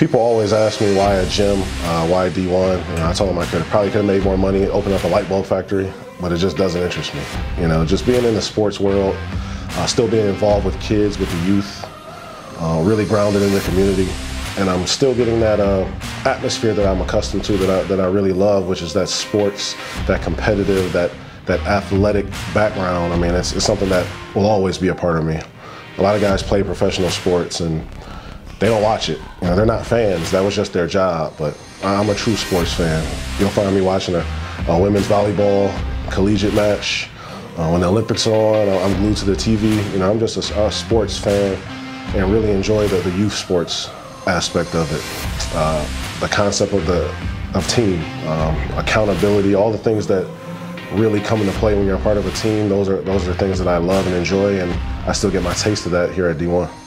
People always ask me why a gym, uh, why D1. You know, I told them I could probably could have made more money, open up a light bulb factory, but it just doesn't interest me. You know, just being in the sports world, uh, still being involved with kids, with the youth, uh, really grounded in the community, and I'm still getting that uh, atmosphere that I'm accustomed to, that I, that I really love, which is that sports, that competitive, that that athletic background. I mean, it's, it's something that will always be a part of me. A lot of guys play professional sports and they don't watch it. You know, they're not fans. That was just their job. But I'm a true sports fan. You'll find me watching a, a women's volleyball collegiate match. Uh, when the Olympics are on, I'm glued to the TV. You know, I'm just a, a sports fan and really enjoy the, the youth sports aspect of it. Uh, the concept of the of team, um, accountability, all the things that really come into play when you're a part of a team. Those are those are things that I love and enjoy, and I still get my taste of that here at D1.